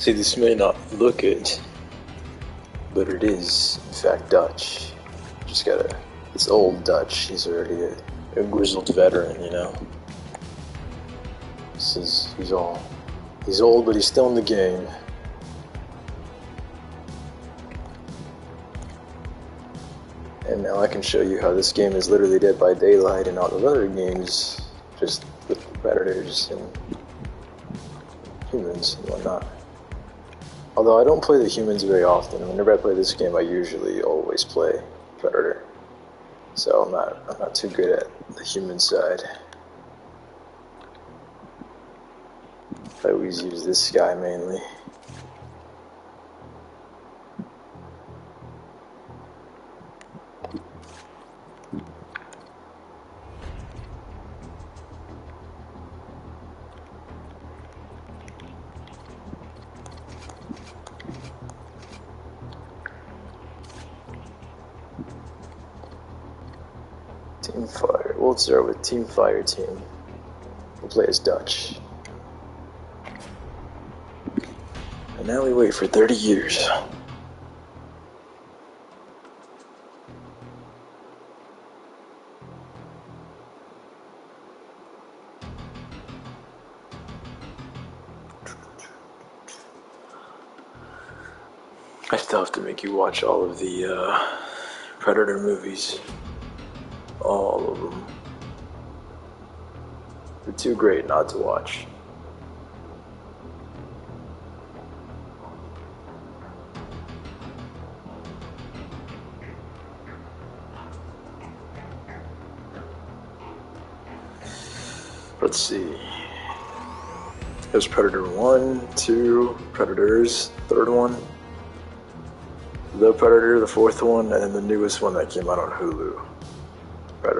See, this may not look it, but it is, in fact, Dutch. Just gotta. It's old Dutch. He's already a, a grizzled veteran, you know? This is. He's all. He's old, but he's still in the game. And now I can show you how this game is literally Dead by Daylight and all the other games, just with predators and humans and whatnot. Although I don't play the humans very often. Whenever I play this game, I usually always play Predator. So I'm not I'm not too good at the human side. I always use this guy mainly. Fire. With Team Fire team. We'll play as Dutch. And now we wait for 30 years. I still have to make you watch all of the uh, Predator movies. All of them. They're too great not to watch. Let's see. There's Predator 1, 2, Predators, third one, The Predator, the fourth one, and the newest one that came out on Hulu.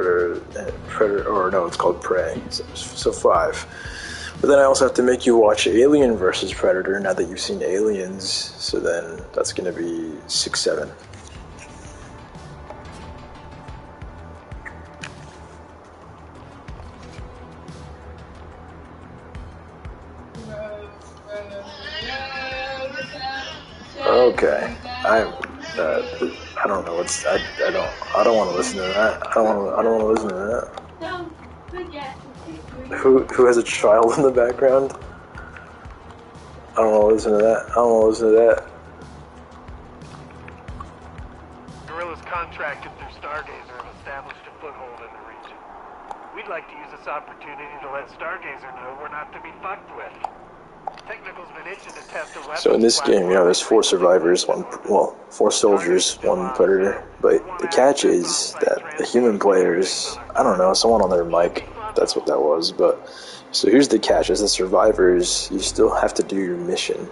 Predator, uh, Predator, or no, it's called Prey. So, so five. But then I also have to make you watch Alien versus Predator now that you've seen Aliens. So then that's going to be six, seven. I don't. I, I don't. I don't want to listen to that. I don't want. I don't want to listen to that. Don't forget to Who who has a child in the background? I don't want to listen to that. I don't want to listen to that. Guerrillas contracted through Stargazer have established a foothold in the region. We'd like to use this opportunity to let Stargazer know we're not to be fucked with. Technical's been itching to test a weapon. So in this game, you know, there's four survivors, one well, four soldiers, one predator. But the catch is that the human players, I don't know, someone on their mic, that's what that was. But so here's the catch: as the survivors, you still have to do your mission.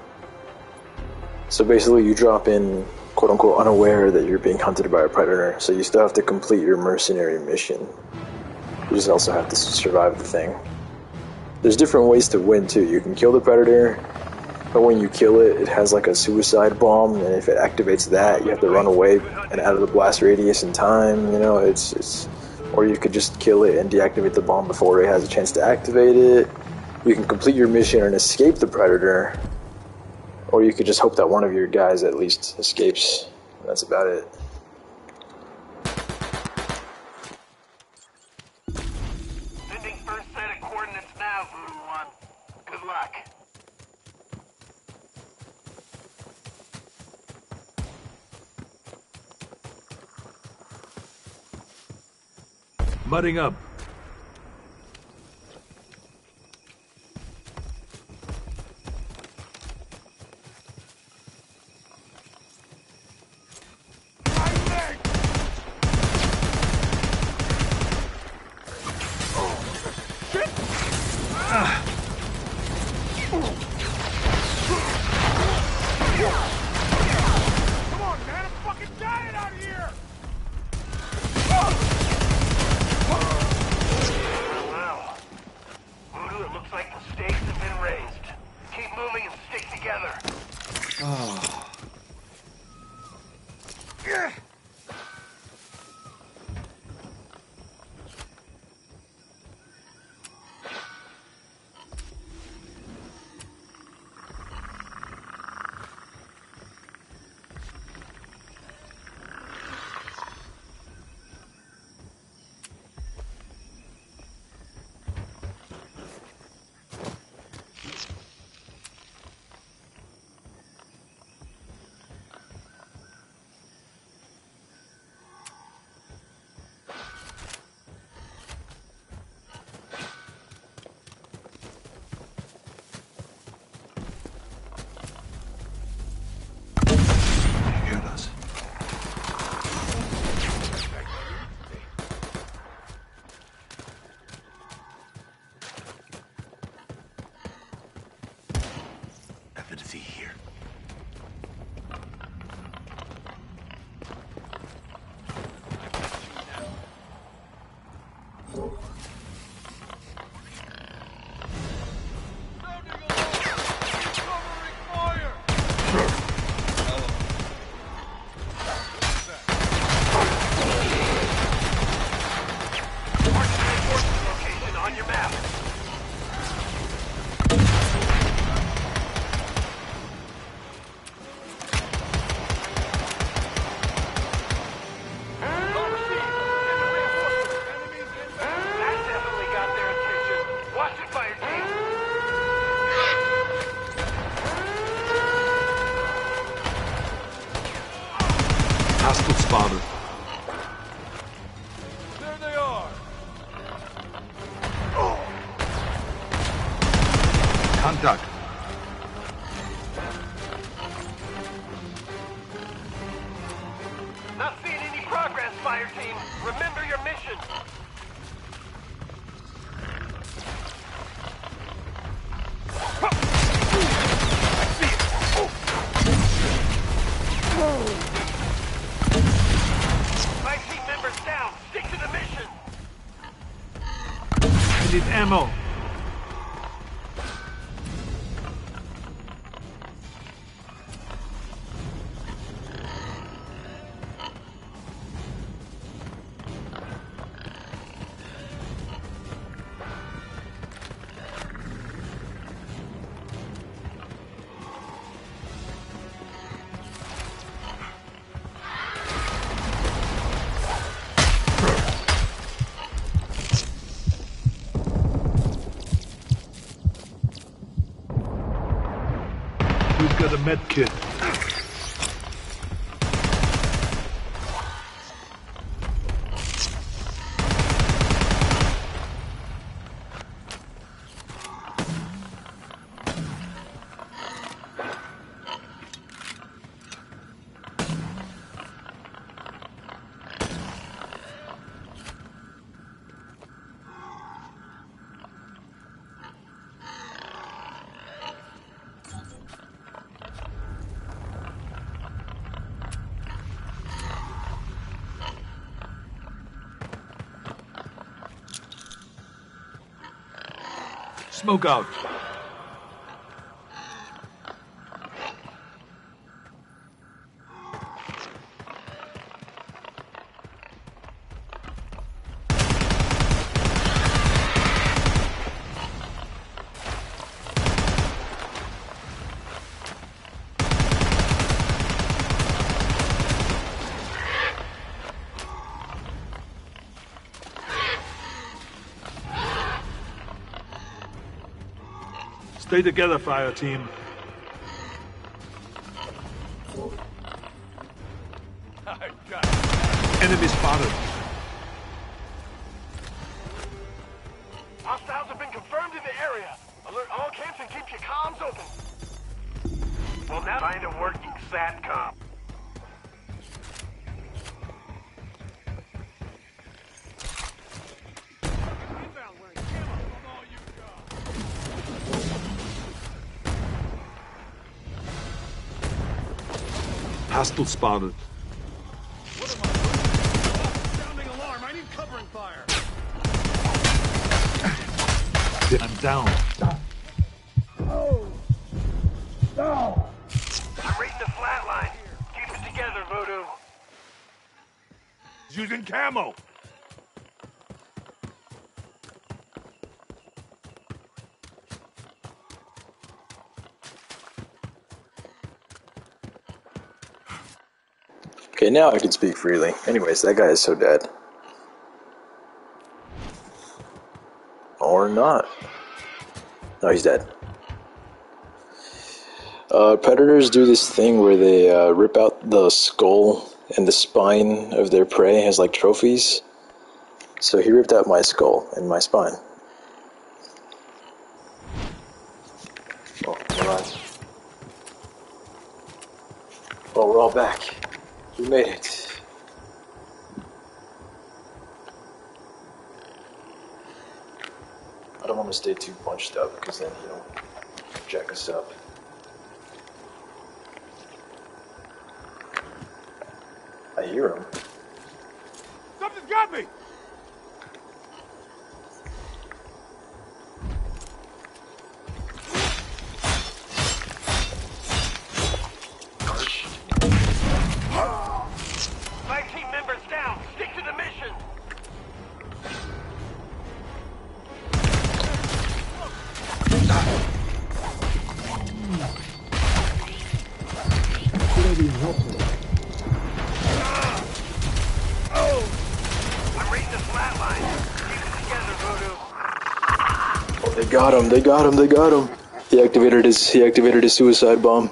So basically, you drop in, quote unquote, unaware that you're being hunted by a predator. So you still have to complete your mercenary mission. You just also have to survive the thing. There's different ways to win too. You can kill the predator, but when you kill it, it has like a suicide bomb, and if it activates that, you have to run away and out of the blast radius in time. You know, it's it's. Or you could just kill it and deactivate the bomb before it has a chance to activate it. You can complete your mission and escape the predator, or you could just hope that one of your guys at least escapes. That's about it. Sending first set of coordinates now, Voodoo 1. Good luck. Mudding up. контакт. Med kit. Smoke out. Stay together, fire team. I got it. Enemy spotted. Hostile spotted. What am I? Sounding alarm. I need covering fire. I'm down. I'm reading the flatline. Keep it together, Voodoo. Using camo. Okay, now I can speak freely. Anyways, that guy is so dead. Or not. No, he's dead. Uh, predators do this thing where they uh, rip out the skull and the spine of their prey as like trophies. So he ripped out my skull and my spine. Oh, we're. Oh, we're all back. We made it. I don't want to stay too bunched up because then he'll jack us up. I hear him. Something's got me. They got him! They got him! He activated his. He activated his suicide bomb.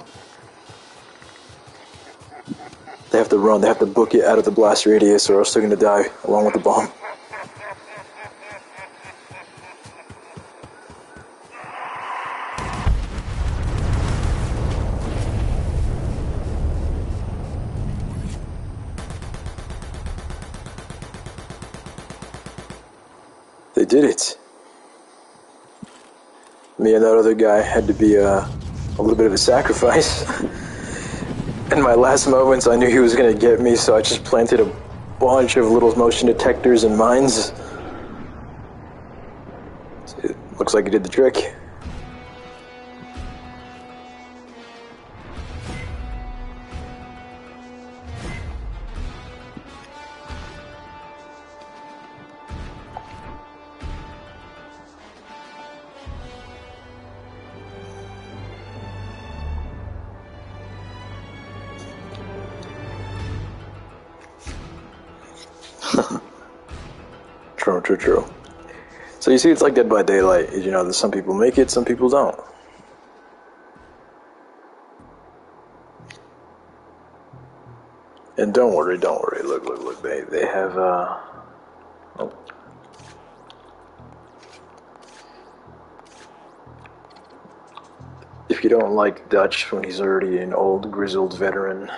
They have to run. They have to book it out of the blast radius, or else they're gonna die along with the bomb. They did it. Me and that other guy had to be uh, a little bit of a sacrifice. In my last moments, I knew he was going to get me, so I just planted a bunch of little motion detectors and mines. It looks like he did the trick. You see, it's like Dead by Daylight. You know, that some people make it, some people don't. And don't worry, don't worry. Look, look, look. They they have uh. Oh. If you don't like Dutch when he's already an old grizzled veteran,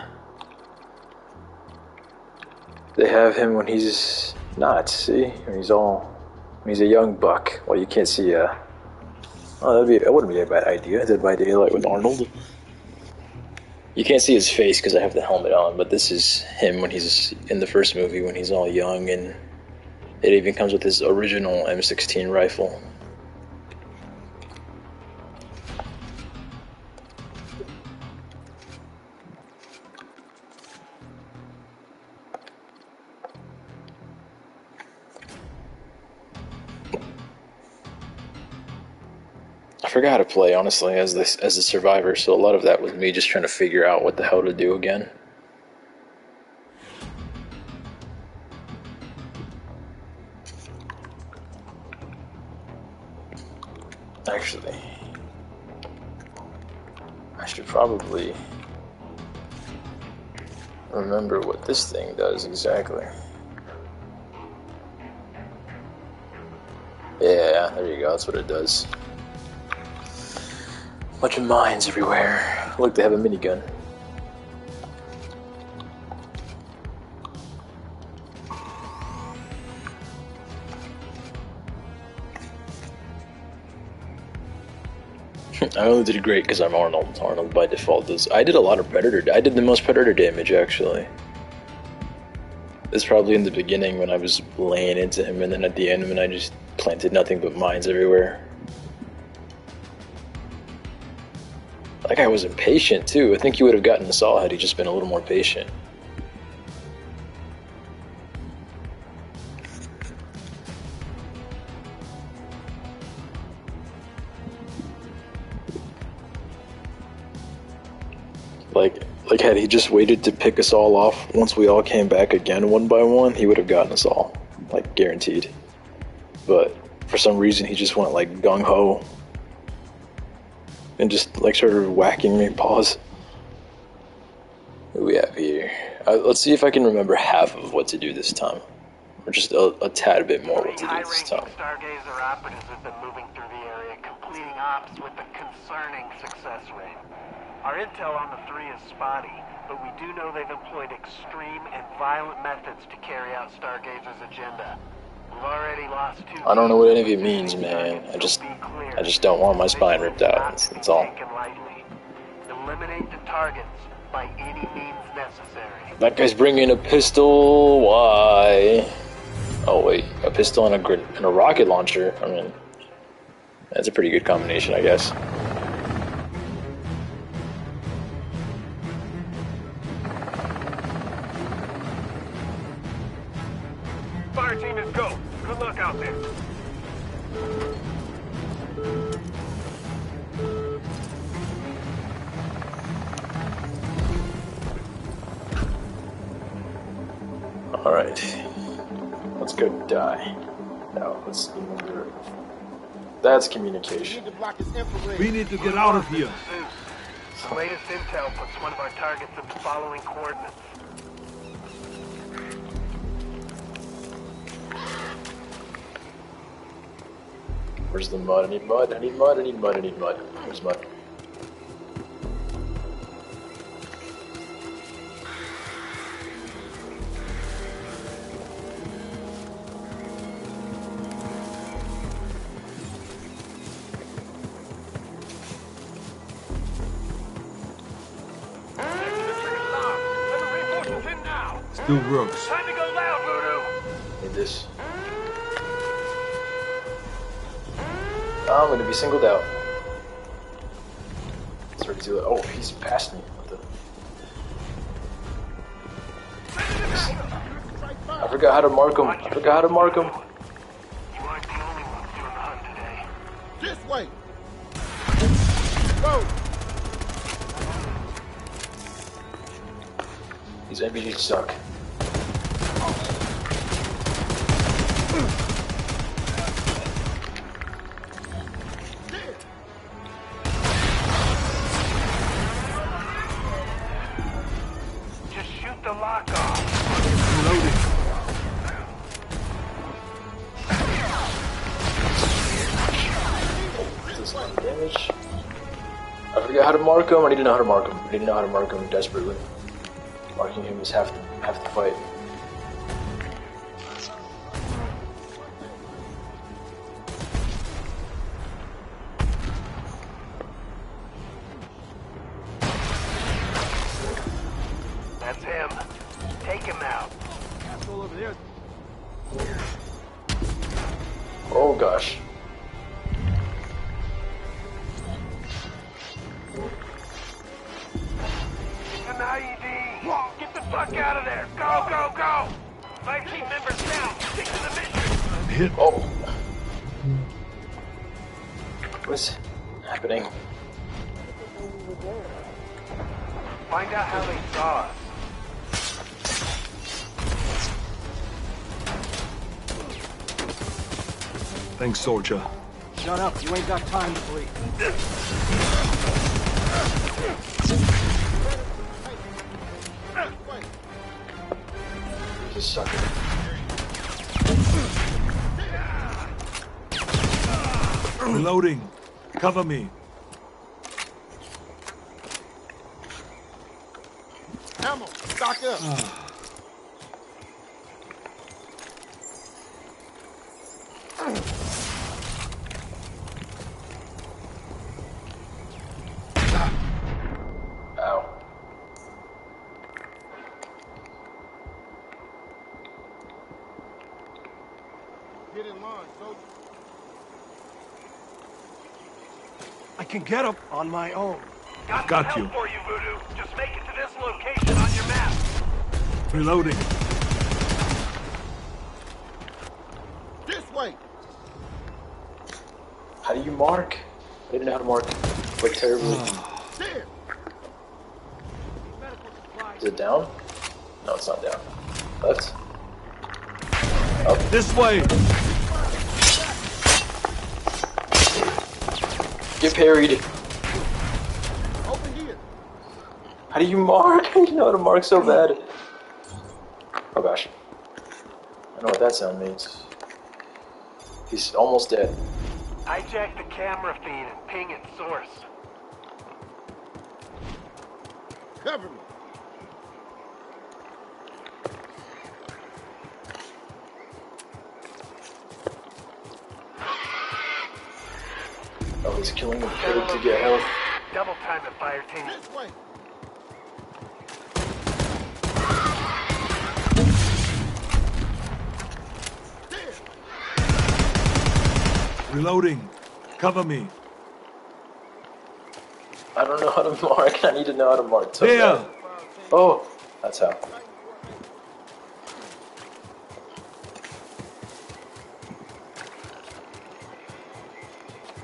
they have him when he's not. See, when he's all he's a young buck. Well, you can't see. Uh, oh, that'd be that wouldn't be a bad idea. Dead by Daylight with Arnold. You can't see his face because I have the helmet on, but this is him when he's in the first movie when he's all young, and it even comes with his original M16 rifle. Play honestly as this as a survivor, so a lot of that was me just trying to figure out what the hell to do again. Actually, I should probably remember what this thing does exactly. Yeah, there you go. That's what it does. Bunch of mines everywhere. Look, they have a minigun. I only did great because I'm Arnold. Arnold by default does. I did a lot of predator. I did the most predator damage actually. It's probably in the beginning when I was laying into him, and then at the end when I just planted nothing but mines everywhere. Guy was impatient too. I think he would have gotten us all had he just been a little more patient. Like, like had he just waited to pick us all off once we all came back again one by one, he would have gotten us all, like guaranteed. But for some reason, he just went like gung ho and just like started whacking me. Pause. Who we have here? Uh, let's see if I can remember half of what to do this time, or just a, a tad bit more what to do this time. Stargazer operatives have been moving through the area, completing ops with a concerning success rate. Our intel on the three is spotty, but we do know they've employed extreme and violent methods to carry out Stargazer's agenda. We've already lost two. I don't know what any of it means, man. I just, I just don't want my spine ripped out. That's, that's all. Eliminate the targets by any means necessary. That guy's bringing a pistol. Why? Oh wait, a pistol and a and a rocket launcher. I mean, that's a pretty good combination, I guess. Out there. All right, let's go die. No, let's remember. That's communication. Need to block his infrared. We need to get out of here. The latest intel puts one of our targets at the following coordinates. Where's the mud? I need mud. I need mud. I need mud. I need mud. Where's mud? Send the reinforcements in. Still works. Time to go loud, Voodoo. Need this. I'm gonna be singled out. It's already. Oh, he's past me. What the? I forgot how to mark him. I forgot how to mark him. The. Reloading. Damage. I forgot how to mark him. I need to know how to mark him. I need to know how to mark him desperately. Marking him is half the half the fight. Soldier. Shut up, you ain't got time to bleed. He's a sucker. Reloading. Cover me. Ammo. Stock up. Ah. Can get him on my own. Got, Got some you. for you, Voodoo. Just make it to this location on your map. Reloading. This way. How do you mark? I didn't know how to mark. Like terribly. Is it down? No, it's not down. Left. Oh. This way. Get parried. Open here. How do you mark? I didn't know how to mark so bad. Oh gosh. I know what that sound means. He's almost dead. Hijack the camera feed and ping its source. Cover me. He's killing the pig to get health. Double time the fire team. This way. Reloading. Cover me. I don't know how to mark. I need to know how to mark. so Here. bad. Oh, that's how.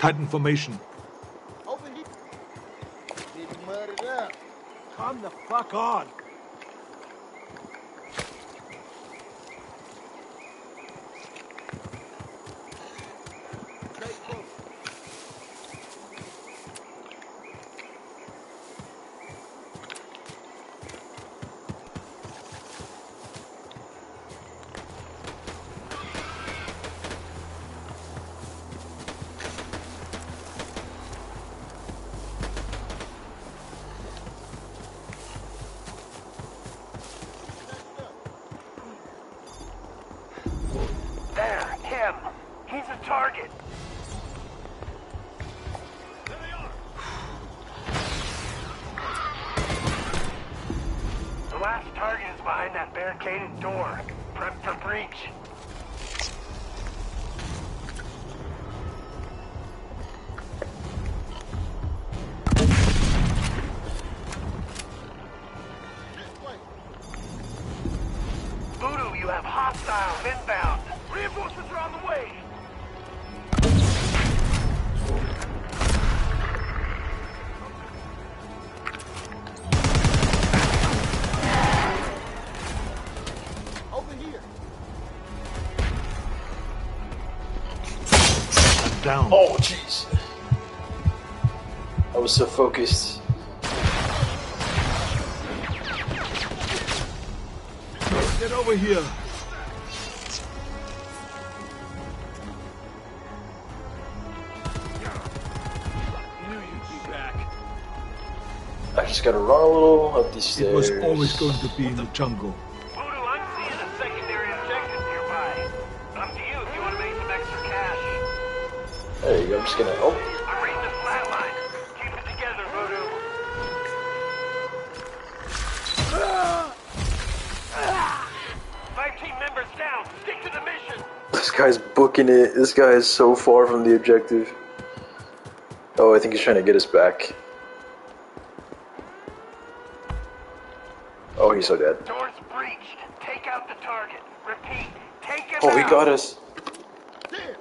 Tighten formation. Open it. Come the fuck on. Stay close. Target. Down. Oh, jeez. I was so focused. Get over here. Knew you'd be back. I just gotta run a little up these stairs. It was always going to be in the jungle. Just gonna. Oh, I'm reading the flatline. Keep it together, Voodoo. Five team members down. Stick to the mission. this guy's booking it. This guy is so far from the objective. Oh, I think he's trying to get us back. Oh, he's so dead. Doors breached. Take out the target. Repeat. Take him Oh, he out. got us. There.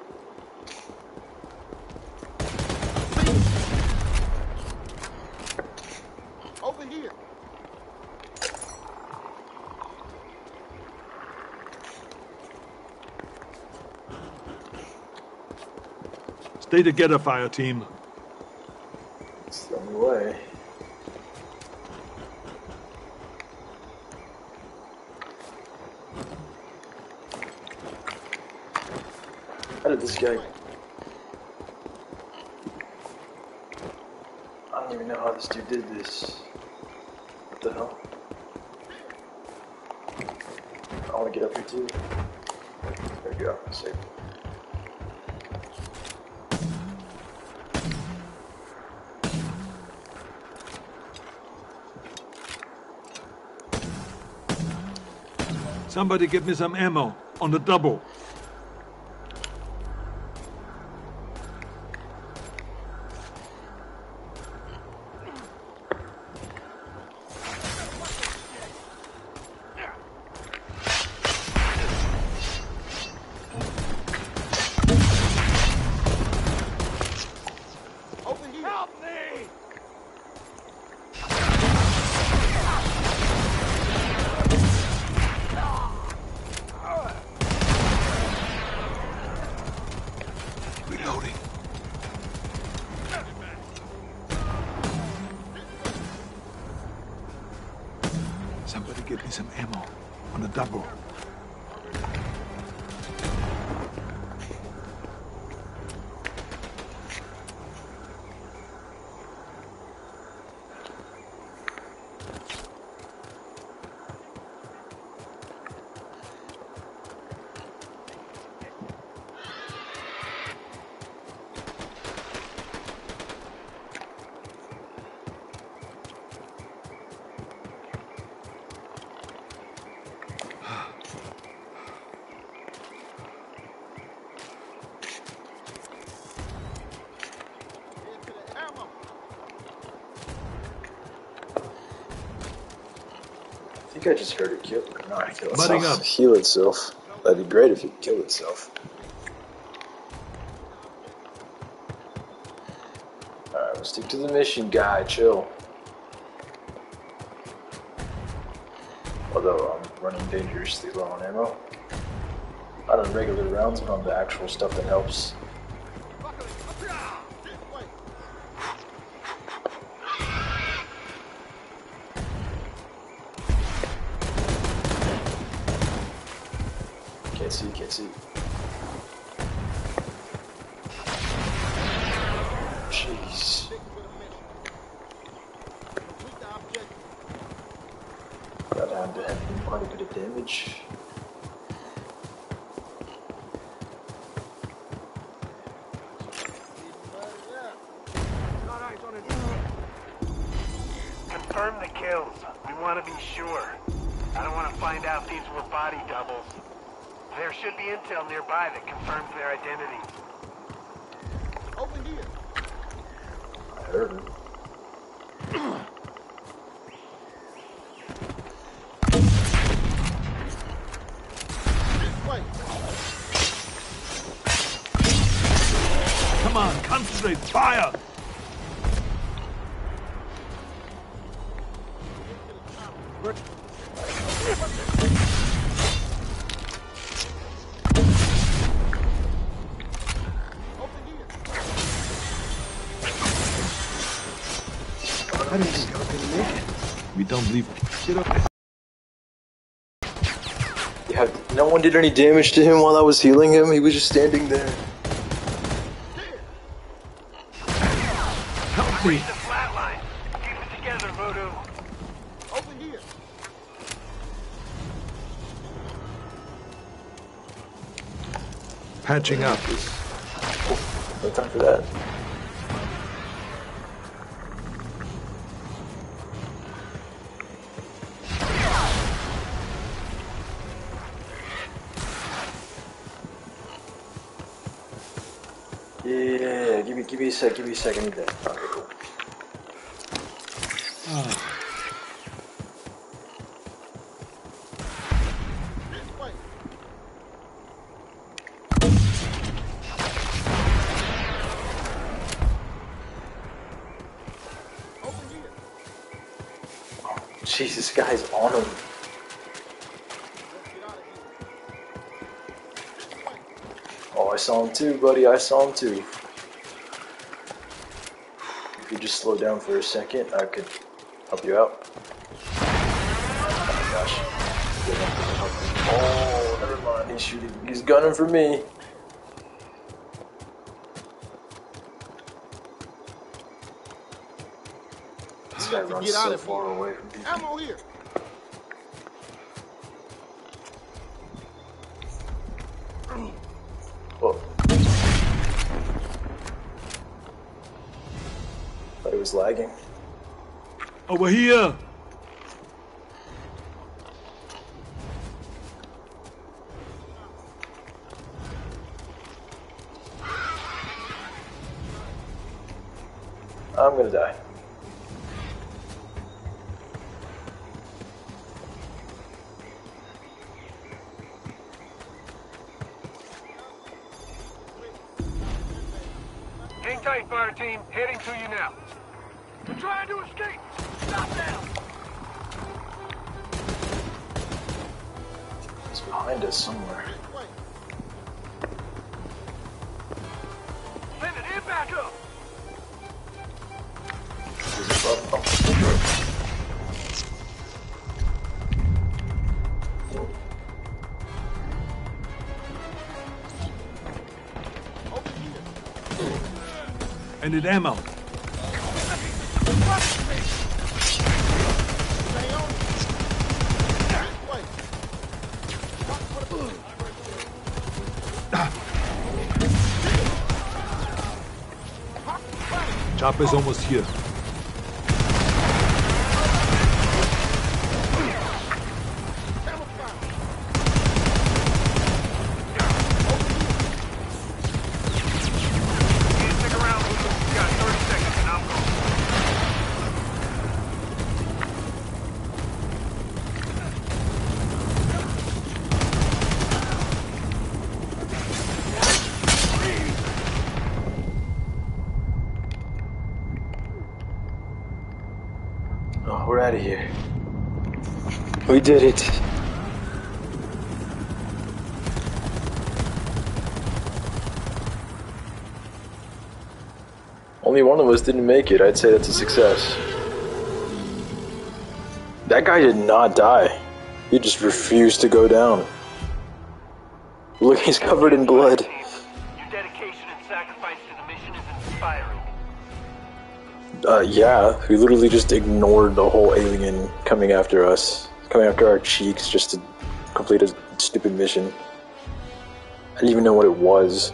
Over here. Stay together, fire team. It's the only way. How did this guy? I don't even know how this dude did this. What the hell? I want to get up here too. There we go. Safe. Somebody give me some ammo on the double. Somebody give me some ammo on the double. Think I just heard it kill. Not kill Budding itself. up. Heal itself. That'd be great if it killed itself. Alright, we'll stick to the mission, guy. Chill. Although I'm running dangerously low on ammo. Not on regular rounds, but on the actual stuff that helps. Can't see, We don't leave. Get up. Yeah, no one did any damage to him while I was healing him. He was just standing there. Help me! The flatline. Keep it together, Voodoo. Over here. Patching up. No time for that. Yeah, give me, give me a sec, give me a sec. I need that. Okay, cool. This way. Over here. Jesus, guy's on him. Let's get out of here. This way. Oh, I saw him too, buddy. I saw him too. If you just slow down for a second, I could help you out. Oh my gosh. Oh, never mind. He's shooting. He's gunning for me. This guy runs so far away from people. Ammo here. Whoa. Thought it was lagging. Oh, Over here! Uh, I need ammo. Chopper's almost here. Camouflage. Can't stick around, Voodoo. You got 30 seconds and I'm going. Oh, we're out of here. We did it. Only one of us didn't make it. I'd say that's a success. That guy did not die. He just refused to go down. Look, he's covered in blood. Your dedication and sacrifice to the mission is inspiring. Uh, yeah, we literally just ignored the whole alien coming after us, coming after our cheeks just to complete a stupid mission. I didn't even know what it was.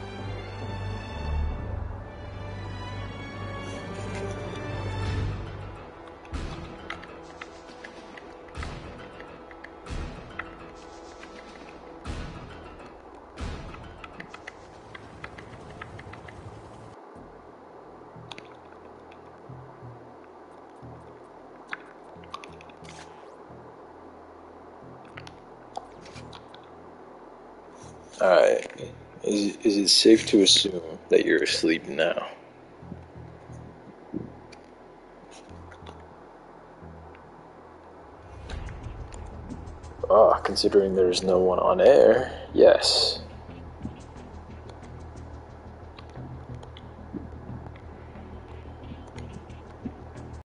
Safe to assume that you're asleep now? Ah, considering there's no one on air, yes.